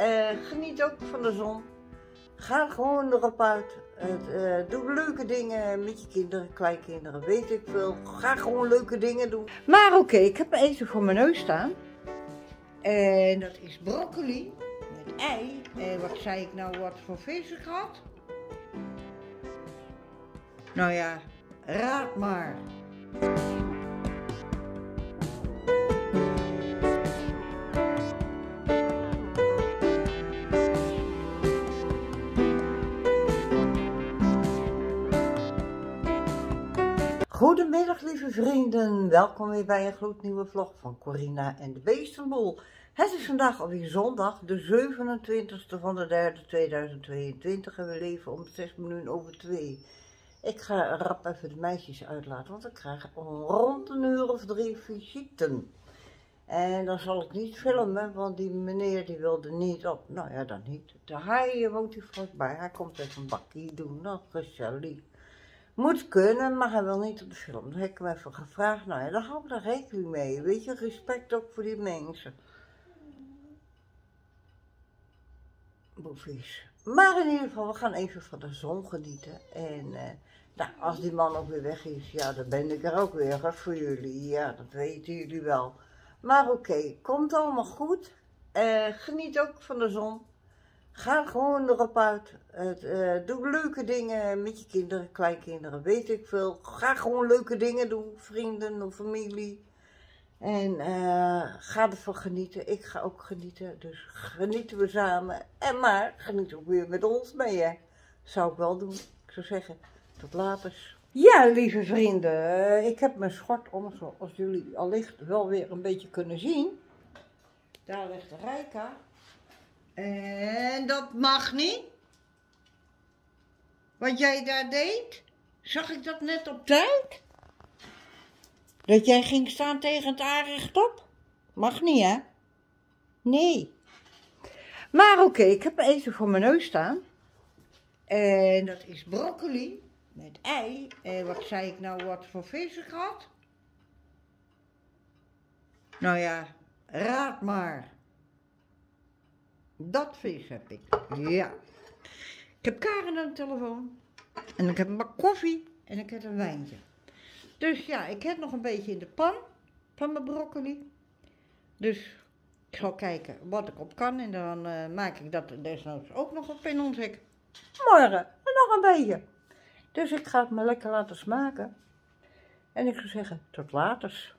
Uh, geniet ook van de zon. Ga gewoon erop uit. Uh, doe leuke dingen met je kinderen, kleinkinderen, weet ik veel. Ga gewoon leuke dingen doen. Maar oké, ik heb eten voor mijn neus staan. En dat is broccoli met ei. En wat zei ik nou, wat voor vis ik had? Nou ja, raad maar. Goedemiddag lieve vrienden, welkom weer bij een gloednieuwe vlog van Corina en de Beestenboel. Het is vandaag alweer zondag, de 27e van de derde 2022 en we leven om 6 minuten over 2. Ik ga rap even de meisjes uitlaten, want ik krijg rond een uur of drie visiten. En dan zal ik niet filmen, want die meneer die wilde niet op. Nou ja, dan niet. De haai woont hier vlakbij, hij komt even een bakje doen, nou gezellig. Moet kunnen, maar hij wil niet op de film. Dan heb ik hem even gevraagd. Nou ja, dan hou ik daar rekening mee. Weet je, respect ook voor die mensen. Boefies. Maar in ieder geval, we gaan even van de zon genieten. En eh, nou, als die man ook weer weg is, ja, dan ben ik er ook weer voor jullie. Ja, dat weten jullie wel. Maar oké, komt allemaal goed. Uh, geniet ook van de zon. Ga gewoon erop uit. Uh, doe leuke dingen met je kinderen, kleinkinderen, weet ik veel. Ga gewoon leuke dingen doen, vrienden of familie. En uh, ga ervan genieten. Ik ga ook genieten. Dus genieten we samen. En maar geniet ook weer met ons mee, hè. Zou ik wel doen. Ik zou zeggen, tot later. Ja, lieve vrienden. Eh, ik heb mijn schort om, zoals jullie allicht wel weer een beetje kunnen zien. Daar ligt Rijka. En dat mag niet. Wat jij daar deed, zag ik dat net op tijd? Dat jij ging staan tegen het aanrecht op? Mag niet, hè? Nee. Maar oké, ik heb eten voor mijn neus staan. En dat is broccoli met ei. En wat zei ik nou, wat voor vis ik had? Nou ja, raad maar. Dat vis heb ik. Ja. Ik heb Karen aan de telefoon. En ik heb een bak koffie. En ik heb een wijntje. Dus ja, ik heb nog een beetje in de pan van mijn broccoli. Dus ik zal kijken wat ik op kan. En dan uh, maak ik dat desnoods ook nog op in ontzettend. Morgen, nog een beetje. Dus ik ga het me lekker laten smaken. En ik zou zeggen, tot later.